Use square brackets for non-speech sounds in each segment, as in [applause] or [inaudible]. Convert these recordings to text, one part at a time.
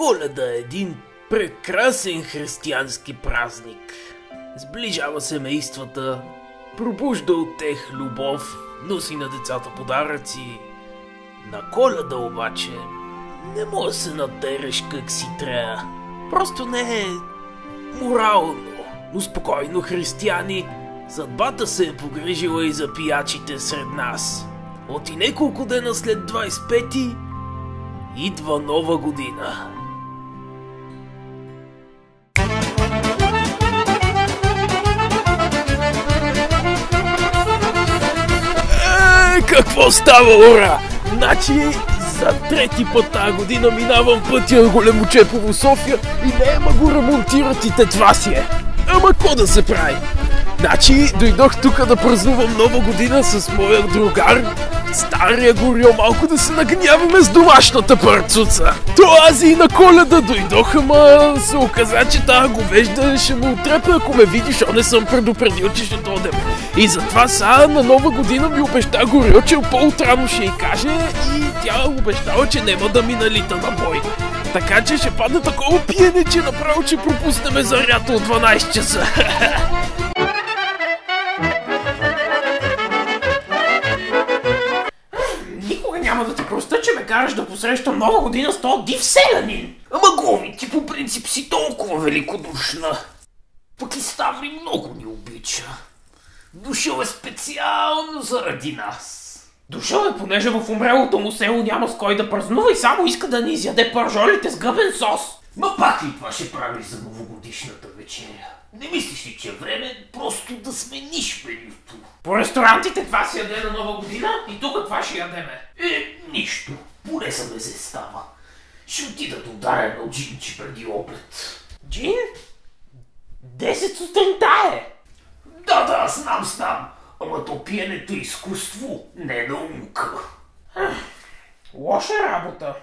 Коледа е един прекрасен християнски празник. Сближава семействата, пробужда от тех любов, носи на децата подаръци. На коледа обаче не може да се надереш как си трябва. Просто не е морално, но спокойно християни. Съдбата се е погрижила и за пиячите сред нас. От и няколко дена след 25-ти идва нова година. Какво става, ура? Значи, за трети път тази година минавам пътя Големочепово София и няма го ремонтират и тетвасие. Ама ко да се прави? Значи, дойдох тук да празнувам нова година с моя другар, стария горил малко да се нагняваме с домашната парцуца. То и на коледа дойдох, ама се оказа, че тази говежда ще му отрепе, ако ме видиш, а не съм предупредил, че ще дойдем. И затова сега на нова година ми обеща горил, че по-утрано ще й каже и тя обещала, че няма да ми налита на бой. Така че ще падне такова пиене, че направо ще пропуснем зарята от 12 часа. [laughs] караш да посрещам нова година с този див селянин. Ама Гови, ти по принцип си толкова великодушна. Пък и Ставри много ни обича. Дошъл е специално заради нас. Дошъл е, понеже в умрелото му село няма с кой да празнува и само иска да ни изяде пържолите с гъбен сос. Ма пак ли това ще прави за новогодишната вечеря? Не мислиш ли, че е време просто да смениш менюто? По ресторантите това се яде на нова година и тук това ще ядеме. Е, нищо. Поне за ме се става. Ще отида да ударя на джинчи преди обед. Джин? Десет сутринта е. Да, да, знам, знам. Ама то пиенето е изкуство, не наука. Лоша работа.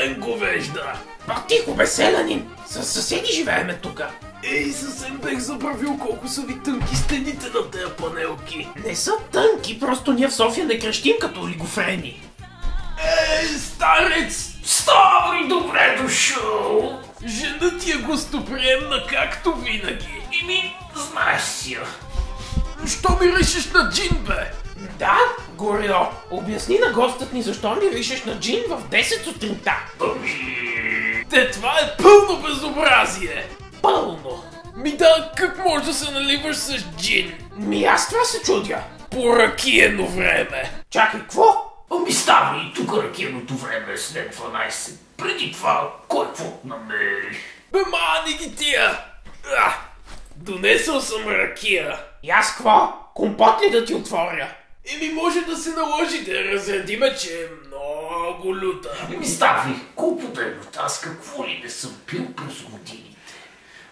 Ден, говежда. Пак тихо, бе, селянин. С съседи живееме тука. Ей, съвсем бех забравил колко са ви тънки стените на тези панелки. Не са тънки, просто ние в София не крещим като олигофрени. Ей, старец! Ставри, добре дошъл! Жена ти е гостоприемна, както винаги. И ми, знаеш си я. Що ми решиш на джин, бе? Да, Горио, обясни на гостът ни защо ми ришеш на джин в 10 сутринта. Те, това е пълно безобразие! Пълно. Ми да, как може да се наливаш с джин? Ми аз това се чудя. По ракиено време. Чакай, какво? Ами става и тук ракиеното време е след 12. Преди това, кой какво намери? Бе, мани ги тия! А, донесъл съм ракия. И аз какво? Компот ли да ти отворя? Еми може да се наложи да разредиме, че е много люта. Еми стави, колко да е люта, аз какво ли не съм пил през годините.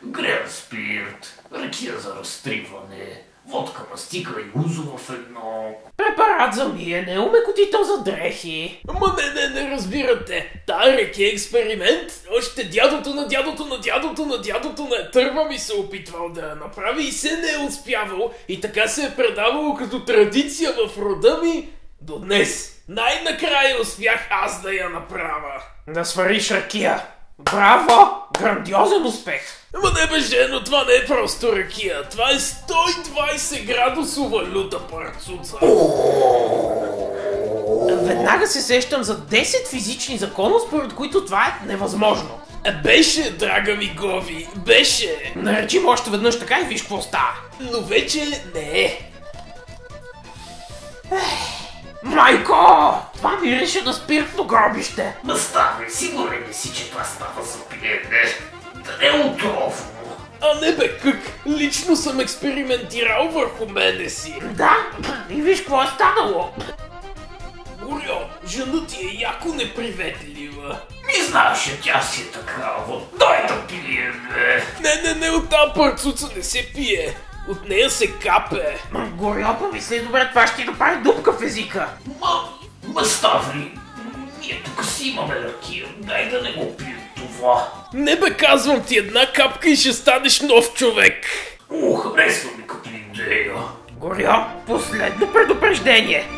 Грен спирт, ракия за разтриване, водка мастика и узо в едно. Препарат за миене, умекотител за дрехи. Ама не, не, не разбирате. Та реки е експеримент. Още дядото на дядото на дядото на дядото на търва ми се опитвал да направи и се не е успявал. И така се е предавало като традиция в рода ми до днес. Най-накрая успях аз да я направя. Да свариш ракия. Браво! Грандиозен успех! Ама не бе, жено, това не е просто ракия. Това е 120 градусова люта парцуца. Веднага се сещам за 10 физични закона, според които това е невъзможно. Е, Беше, драга ми Гови, беше. Наречи го още веднъж така и виж какво става. Но вече не е. Майко! Това мирише на спиртно гробище. Ма става, сигурен ли си, че това става за пиене? Да не е отровно. А не бе, как? Лично съм експериментирал върху мене си. Да, и виж какво е станало. Горьо, жена ти е яко неприветлива. Ми знаеш, че тя си е такава. Дай да пие, бе. Не, не, не, от тази парцуца не се пие. От нея се капе. Ма, Горьо, помисли добре, това ще ти направи дупка в езика. Ма, ма Ставри, ние тук си имаме ракия. Дай да не го пием това. Не бе, казвам ти една капка и ще станеш нов човек. О, харесва ми Горьо, последно предупреждение.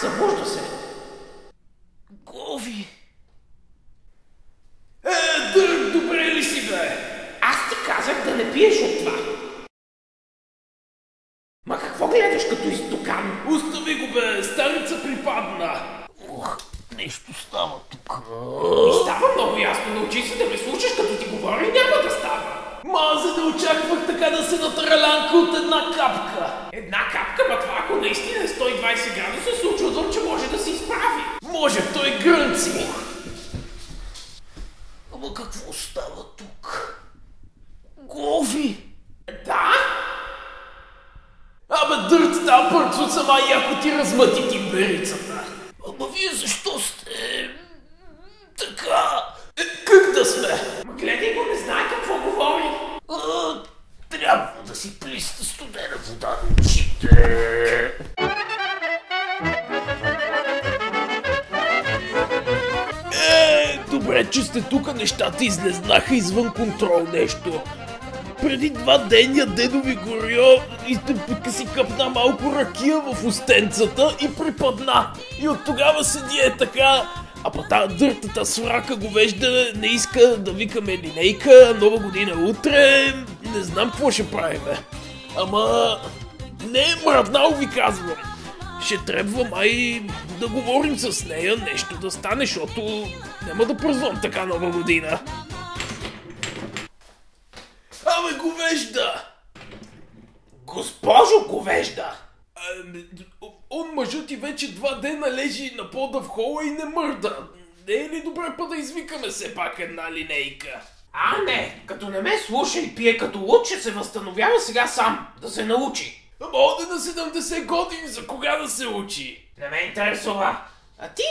Събужда се. Гови. Е, дърт, добре ли си бе? Аз ти казах да не пиеш от това. Ма какво гледаш като изтокан? Остави го бе, старица припадна. Ух, нещо става тук. И става много ясно, научи се да ме слушаш, като ти говоря и няма да става. Ма, за да очаквах така да се натралянка от една капка. Една капка, ма това ако наистина е 120 градуса, се очудвам, че може да се Може, той грънци. Ама какво става тук? Гови. Да? Абе, дърт, та бърцо сама и ако ти размъти тимберицата. Ама вие защо сте... така... нещата излезнаха извън контрол нещо. Преди два деня дедови горьо и тук си къпна малко ракия в устенцата и припадна. И от тогава седи е така. А по тази дъртата сврака говежда не иска да викаме линейка, нова година утре, не знам какво ще правиме. Ама не е мръднал ви казвам. Ще трябва май да говорим с нея, нещо да стане, защото няма да празнувам така нова година. Абе, говежда! Госпожо говежда! Ами, Он мъжът ти вече два дена лежи на пода в хола и не мърда. Не е ли добре па да извикаме все пак една линейка? А, не, като не ме слуша и пие като луд, ще се възстановява сега сам, да се научи. Ама на 70 години, за кога да се учи? Не ме интересува. А ти,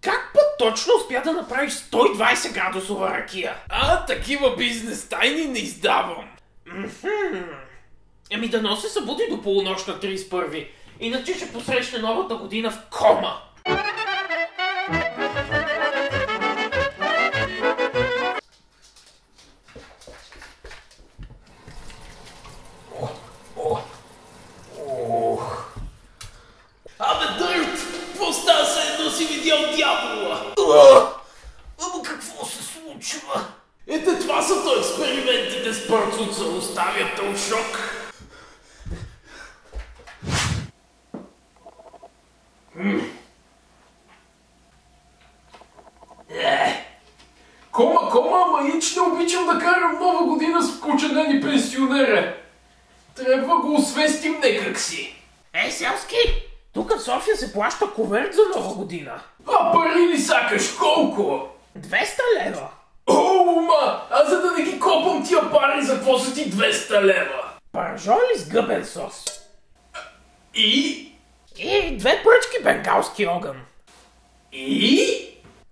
как път точно успя да направиш 120 градусова ракия? А, такива бизнес тайни не издавам. Ами да но се събуди до полунощ на 31 иначе ще посрещне новата година в кома. Видял дявола? Ама какво се случва? Ете, това са то експериментите с бърцуца, оставят от шок. Е. Кома, кома, ама ич не обичам да карам нова година с вкученени пенсионера. Трябва го освестим некак си. Ей, селски, тук в София се плаща коверт за нова година. А пари ли сакаш? Колко? 200 лева. О, ма! Аз за да не ги копам тия пари, за какво са ти 200 лева? Пържоли с гъбен сос. И? И две пръчки бенгалски огън. И?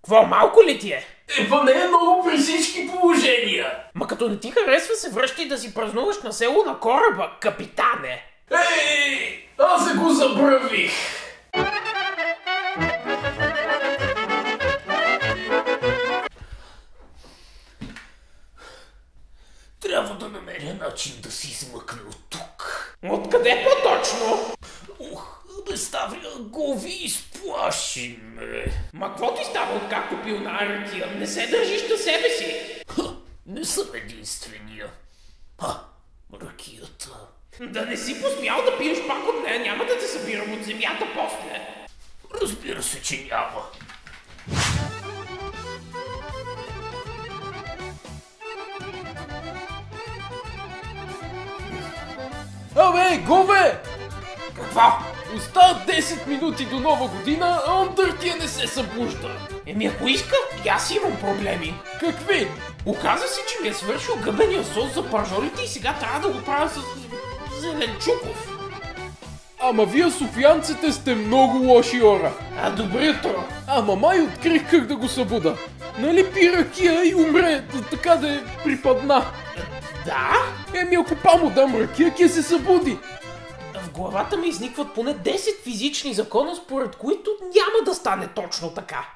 Какво, малко ли ти е? Е, па не е много при всички положения. Ма като не ти харесва, се връщай да си празнуваш на село на кораба, капитане. Ей, аз се го забравих. Трябва да намеря начин да си измъкна от тук. Откъде по-точно? Ух, бе ставя гови изплаши ме. Ма какво ти става откакто пил на ракия? Не се държиш на себе си. Ха, не съм единствения. А, ракията. Да не си посмял да пиеш пак от нея, няма да те събирам от земята после. Разбира се, че няма. Абе, Гове! Какво? Остават 10 минути до нова година, а Андъртия не се събужда. Еми ако иска, и аз имам проблеми. Какви? Оказа се, че ми е свършил гъбения сос за пържолите и сега трябва да го правя с зеленчуков. Ама вие софиянците сте много лоши ора. А добре утро. Ама май открих как да го събуда. Нали пи ракия и умре, така да е припадна. Да? Еми ако па му дам ракия, ке се събуди. В главата ми изникват поне 10 физични закона, според които няма да стане точно така.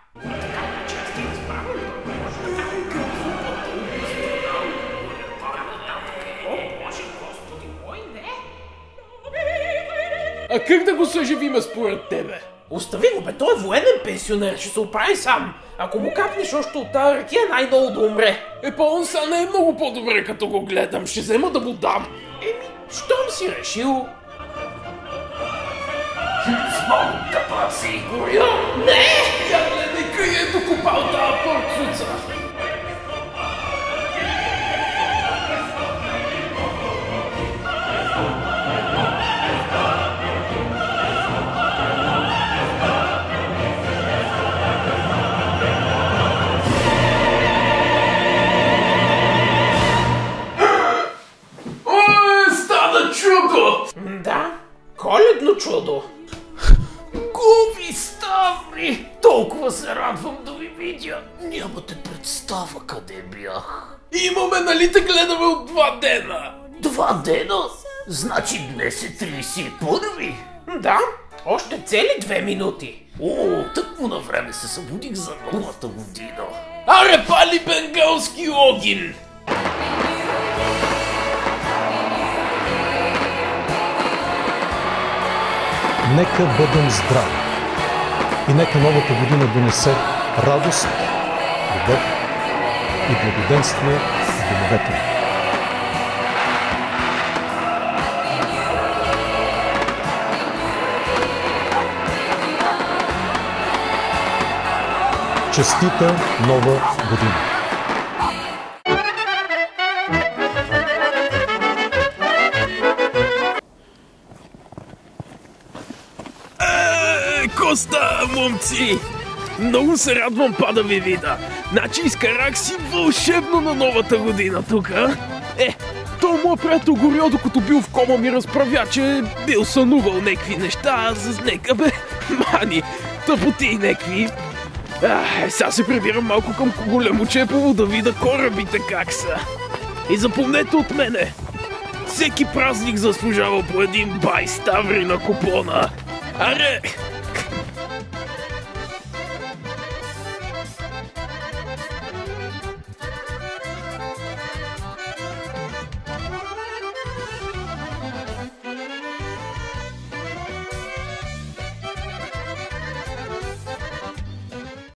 А как да го съживиме според тебе? Остави го бе, той е военен пенсионер, ще се оправи сам. Ако му капнеш още от тази ракия, най-долу да умре. Е, па он са не е много по-добре, като го гледам. Ще взема да му дам. Еми, щом си решил? Много тъпа си, горя. Не! Я гледай, къде е докопал тази пърцуца. Нали те гледаме от два дена? Два дена? Значи днес е 31-ви? Да, още цели две минути. О, тъкмо на време се събудих за новата година. Аре, пали бенгалски огин! Нека бъдем здрави и нека новата година донесе радост, любов и благоденствие в домовете. Честита нова година! Е, Коста, момци! Много се радвам па да ви видя. Значи изкарах си вълшебно на новата година тук. Е, то моят приятел Горьо, докато бил в кома ми разправя, че бил сънувал некви неща с нека бе. Мани, тъпоти некви. А, сега се прибирам малко към големо чепово да видя корабите как са. И запомнете от мене, всеки празник заслужава по един бай ставри на купона. Аре,